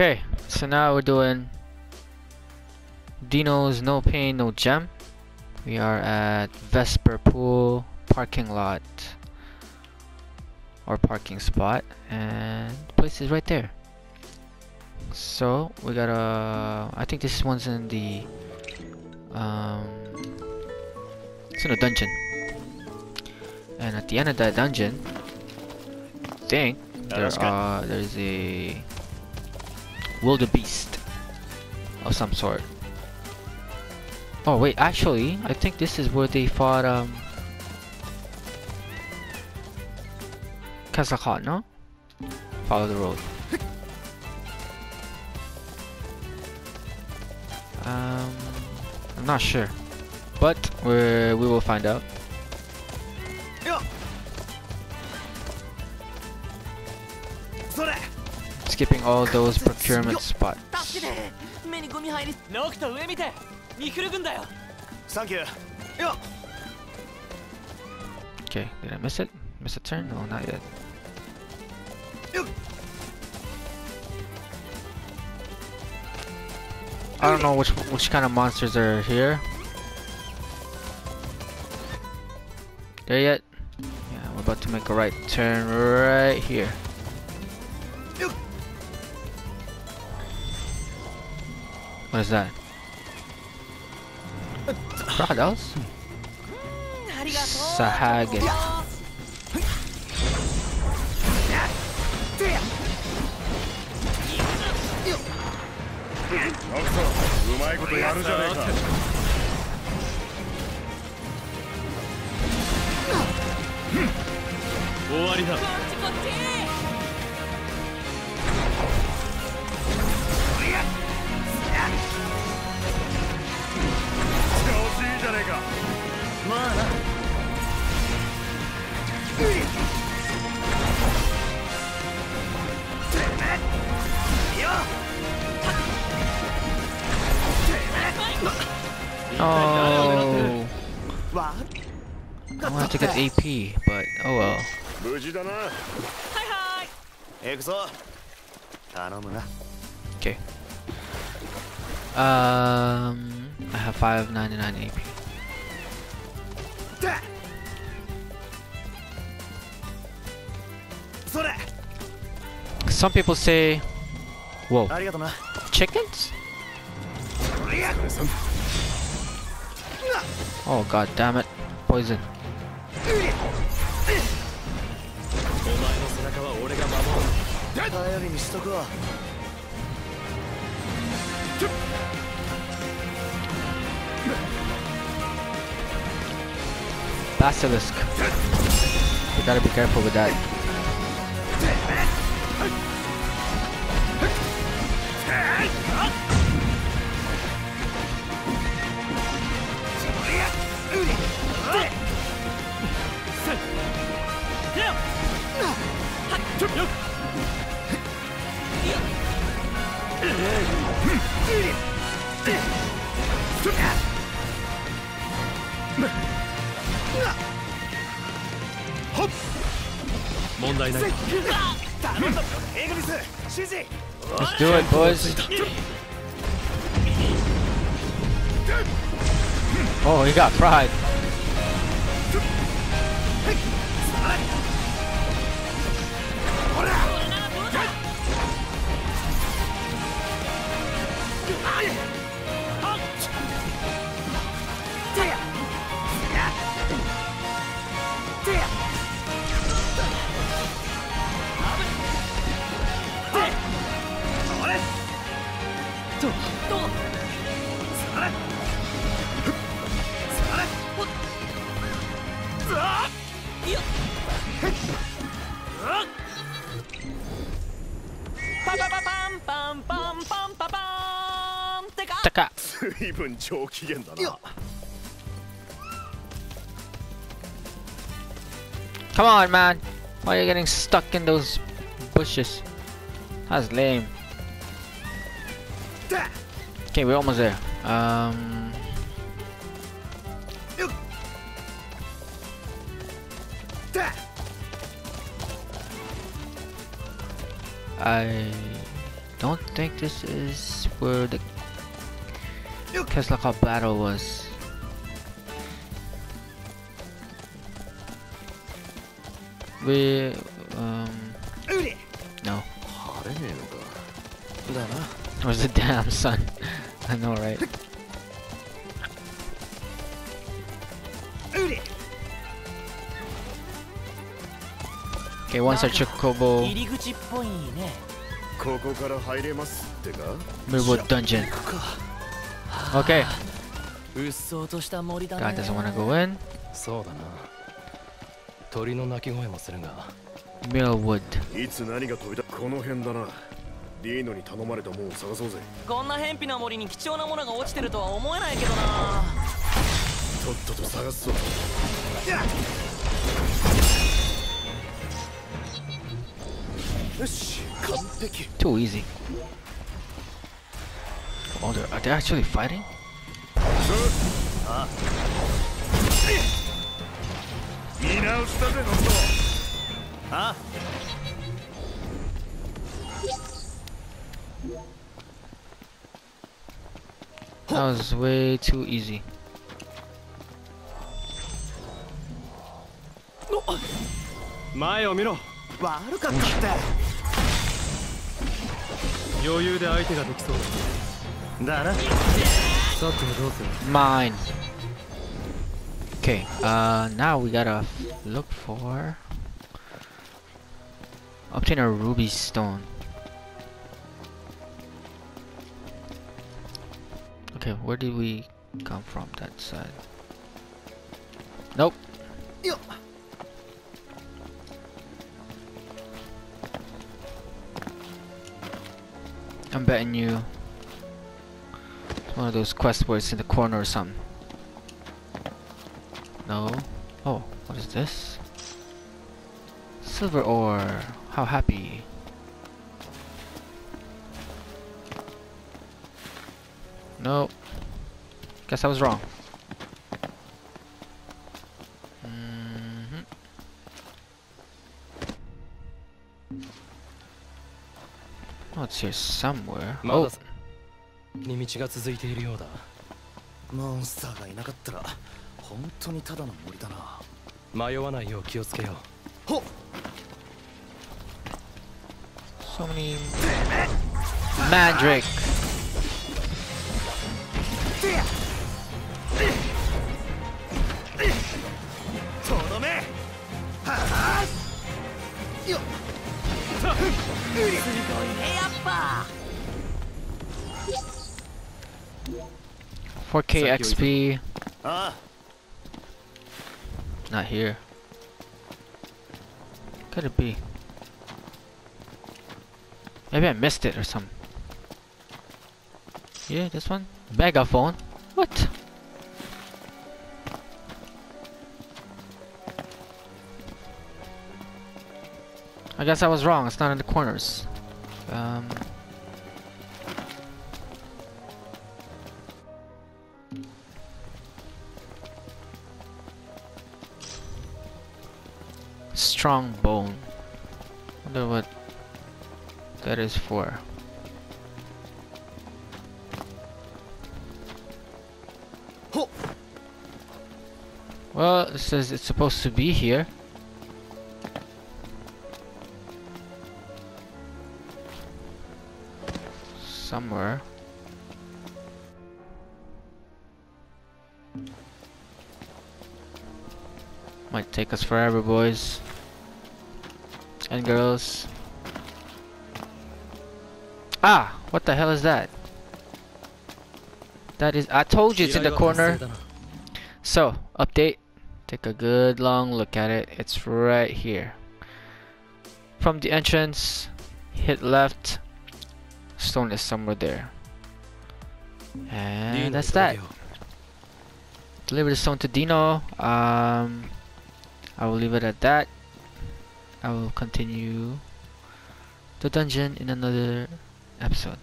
Okay, so now we're doing Dino's No Pain No Gem. We are at Vesperpool parking lot or parking spot and the place is right there. So we got a. I think this one's in the um it's in a dungeon. And at the end of that dungeon I think there that's good. are there's a wildebeest of some sort. Oh wait, actually, I think this is where they fought um Kazakhstan, no? Follow the road. Um, I'm not sure, but we we will find out skipping all those procurement spots. Okay, did I miss it? Miss a turn? No, not yet. I don't know which which kind of monsters are here. There yet? Yeah, we're about to make a right turn right here. What is that? Crocodiles? あ I wanted to get AP, but oh well. 無事だなはいはい行くぞ頼むな Okay. Um, I have 599 AP. Some people say, whoa, ありがとな chickens? Oh god damn it. Poison. 中は俺が守る頼りにしとくわバスタリスク You gotta be careful with that. 問題ないエグリス指示 Let's do it, boys. Oh, he got fried. Taka. 随分上機嫌だな Come on, man. Why are you getting stuck in those bushes? That's lame. Okay, we're almost there. Um. I don't think this is where the Kesla battle was. We um no. Where's the damn sun? I know, right? Okay, once our chocobo. Move dungeon. Okay. God doesn't want to go in. Millwood. いつ何が飛びだこの辺だなディーノに頼まれたもんを探そうぜ。こんな偏僻な森に貴重なものが落ちてるとは思えないけどな。とっとと探すぞ。よし完璧。Too easy. Oh, they're, are they actually fighting? 見 That was way too easy. 前を見ろ悪かったって余裕で相手ができそうだだなさてはどうする Mine. Okay, uh, now we gotta look for obtain a ruby stone. Okay, where did we come from? That side. Nope. Yo. I'm betting you it's one of those quests where it's in the corner or something. No. Oh, what is this? Silver ore. How happy. No. Guess I was wrong. Mhm. Oh, it's here somewhere. ま Oh, だに道が続いているようだモンスターがいなかったら本当にただの森だな迷わないよう気をつけようほっ so many Mandrake. よっすごいねやっぱ 4K XP. あ Not here. Could it be? Maybe I missed it or something. Yeah, this one? Megaphone? What? I guess I was wrong. It's not in the corners. Um. Strong bone. Wonder what that is for. Well, it says it's supposed to be here. somewhere. Might take us forever, boys. And girls. Ah! What the hell is that? That is- I told you it's in the corner. So, update. Take a good long look at it. It's right here. From the entrance, hit left, stone is somewhere there. And that's that. Deliver the stone to Dino. Um, I will leave it at that. I will continue the dungeon in another episode.